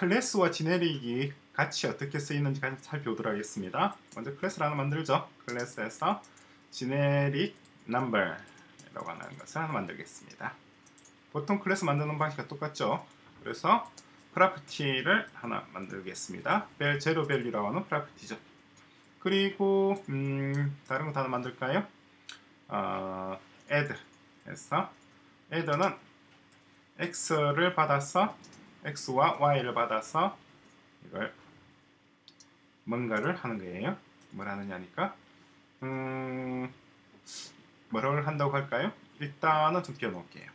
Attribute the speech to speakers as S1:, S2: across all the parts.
S1: 클래스와 지네릭이 같이 어떻게 쓰이는지 살펴보도록 하겠습니다. 먼저 클래스를 하나 만들죠. 클래스에서 generic number라고 하는 것을 하나 만들겠습니다. 보통 클래스 만드는 방식과 똑같죠. 그래서 property를 하나 만들겠습니다. val zero value라고 하는 property죠. 그리고 음, 다른 거 하나 만들까요? 어, add 해서 add는 x를 받아서 x와 y를 받아서 이걸 뭔가를 하는 거예요. 뭘 하느냐니까 음, 뭐를 한다고 할까요? 일단은 좀 띄워놓을게요.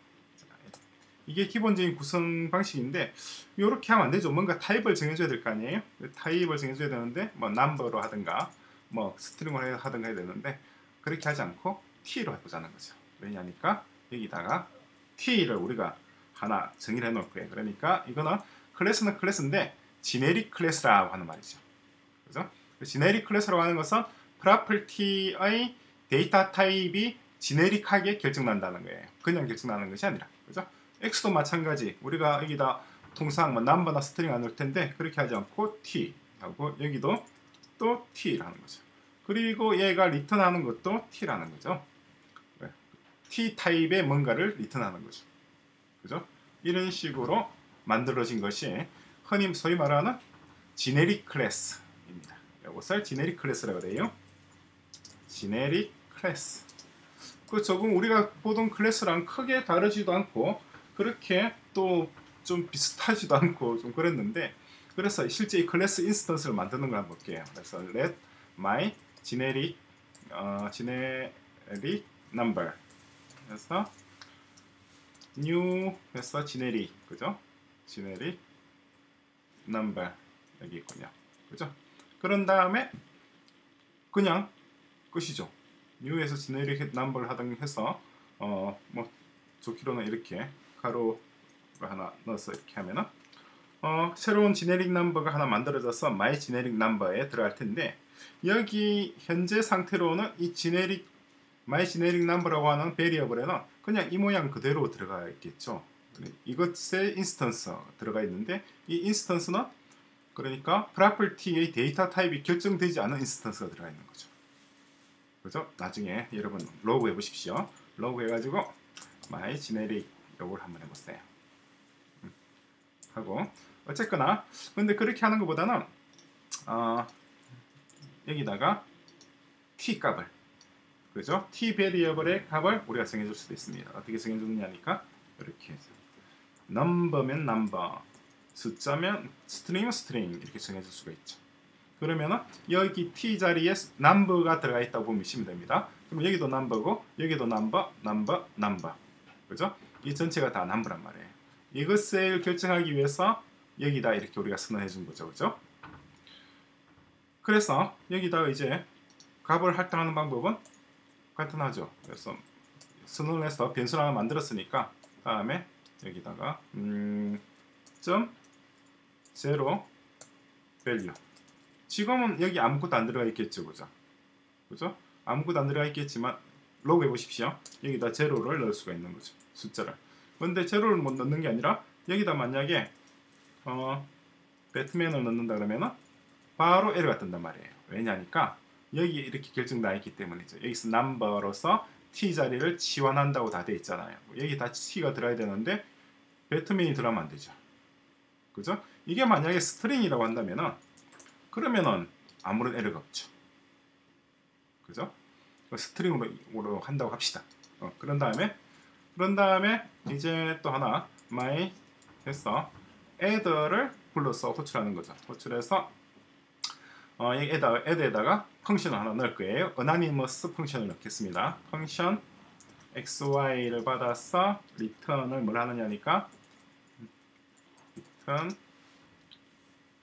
S1: 이게 기본적인 구성 방식인데 이렇게 하면 안 되죠. 뭔가 타입을 정해줘야 될 거 아니에요. 타입을 정해줘야 되는데 뭐 number로 하든가 뭐 스트링으로 하든가 해야 되는데 그렇게 하지 않고 t로 해보자는 거죠. 왜냐니까 여기다가 t를 우리가 하나 정의를 해놓을 거예요. 그러니까 이거는 클래스는 클래스인데 generic 클래스라고 하는 말이죠. 그죠? generic 클래스라고 하는 것은 property의 데이터 타입이 generic하게 결정난다는 거예요. 그냥 결정나는 것이 아니라. 그죠? x도 마찬가지. 우리가 여기다 통상 뭐 number나 string 안 넣을 텐데 그렇게 하지 않고 t 하고 여기도 또 t라는 거죠. 그리고 얘가 return하는 것도 t라는 거죠. t 타입의 뭔가를 return하는 거죠. 그죠? 이런 식으로 만들어진 것이 흔히 소위 말하는 generic 클래스입니다. 이것을 generic 클래스라고 해요. generic 클래스. 그 조금 우리가 보던 클래스랑 크게 다르지도 않고 그렇게 또 좀 비슷하지도 않고 좀 그랬는데 그래서 실제 이 클래스 인스턴스를 만드는 걸 한번 볼게요. 그래서 let my generic 어, generic number 그래서 new 해서 generic 그죠? generic number 여기 있군요. 그죠? 그런 다음에 그냥 끝이죠. new에서 generic number를 하던 해서 어뭐 좋기로는 이렇게 괄호를 하나 넣어서 이렇게 하면은 어, 새로운 generic number가 하나 만들어져서 my generic number에 들어갈 텐데 여기 현재 상태로는 이 generic my generic number라고 하는 variable에는 그냥 이 모양 그대로 들어가 있겠죠. 이것에 instance 들어가 있는데 이 instance는 그러니까 property의 데이터 타입이 결정되지 않은 instance가 들어가 있는 거죠. 그죠? 나중에 여러분 로그 해보십시오. 로그 해가지고 my generic 요걸 한번 해보세요. 음, 하고 어쨌거나 근데 그렇게 하는 것보다는 어, 여기다가 t 값을 그죠? t variable의 값을 우리가 정해줄 수도 있습니다. 어떻게 정해주느냐니까 이렇게 해서 넘버면 넘버 숫자면 string은 string 이렇게 정해줄 수가 있죠. 그러면은 여기 t 자리에 넘버가 들어가 있다고 보시면 됩니다. 그럼 여기도 넘버고 여기도 넘버, 넘버, 넘버 그죠? 이 전체가 다 넘버란 말이에요. 이것을 결정하기 위해서 여기다 이렇게 우리가 선언해 준 거죠. 그죠? 그래서 여기다가 이제 값을 할당하는 방법은 간단하죠. 그래서 해서 변수를 하나 만들었으니까 다음에 여기다가 음, 점 zero value 지금은 여기 아무것도 안 들어가 있겠죠. 그죠? 그죠? 아무것도 안 들어가 있겠지만 로그 해보십시오. 여기다 제로를 넣을 수가 있는 거죠. 숫자를. 근데 제로를 못 넣는 게 아니라 여기다 만약에 어, 배트맨을 넣는다 그러면은 바로 에러가 뜬단 말이에요. 왜냐니까 여기 이렇게 결정 나 있기 때문이죠. 여기서 넘버로서 t 자리를 치환한다고 다 돼 있잖아요. 여기 다 t가 들어야 되는데 배트맨이 들어가면 안 되죠. 그죠? 이게 만약에 string이라고 한다면은 그러면은 아무런 에러가 없죠. 그죠? string으로 한다고 합시다. 어, 그런 다음에 그런 다음에 이제 또 하나 my 해서 add를 불러서 호출하는 거죠. 호출해서 어, 이 add, add에다가 function을 하나 넣을 거예요. anonymous 펑션을 넣겠습니다. function xy를 받아서 return을 뭘 하느냐니까 return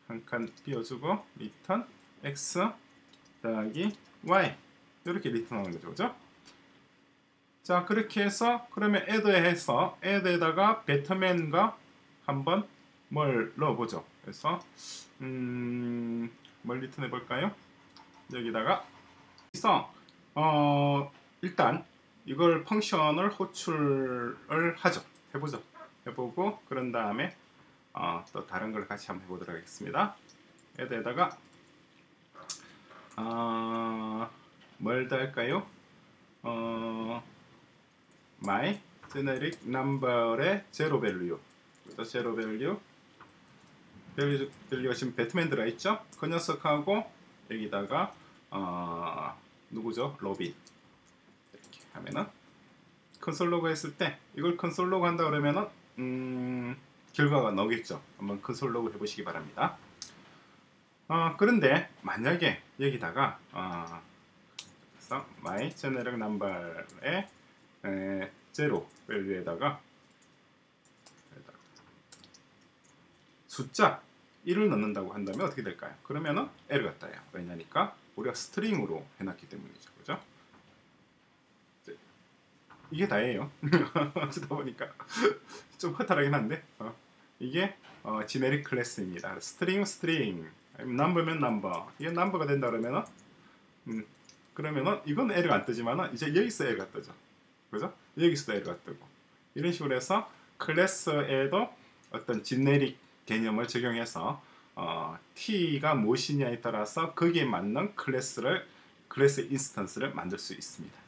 S1: 한 칸 띄워주고 return x 더하기 y 이렇게 리턴하는 거죠. 그죠? 자 그렇게 해서 그러면 add에 해서 add에다가 배터맨과 한번 뭘 넣어보죠. 그래서 음, 뭘 리턴해 볼까요? 여기다가 그래서 어, 일단 이걸 function을 호출을 하죠. 해보죠. 해보고 그런 다음에 어, 또 다른 걸 같이 한번 해보도록 하겠습니다. 여기다가 어, 뭘 달까요? 어, my generic number의 zero value 또 zero value value가 지금 배트맨 들어 있죠? 그 녀석하고 여기다가 어, 누구죠? 로빈 이렇게 하면은 console log 했을 때 이걸 console log 한다 그러면은 음, 결과가 나오겠죠. 한번 console log 해보시기 바랍니다. 어, 그런데 만약에 여기다가 어, my generic number의 에, zero value에다가 숫자 1을 넣는다고 한다면 어떻게 될까요? 그러면은 에러가 떠요. 왜냐니까 우리가 string으로 해놨기 때문이죠. 그죠? 이게 다예요. 하다 보니까 좀 허탈하긴 한데 어, 이게 어, generic 클래스입니다. string string 넘버면 넘버 이게 넘버가 된다 그러면은 음, 그러면은 이건 에러가 안 뜨지만은 이제 여기서 에러가 뜨죠. 그죠? 여기서도 에러가 뜨고 이런 식으로 해서 클래스에도 어떤 generic 개념을 적용해서 어, t가 무엇이냐에 따라서 거기에 맞는 클래스를 클래스 instance를 만들 수 있습니다.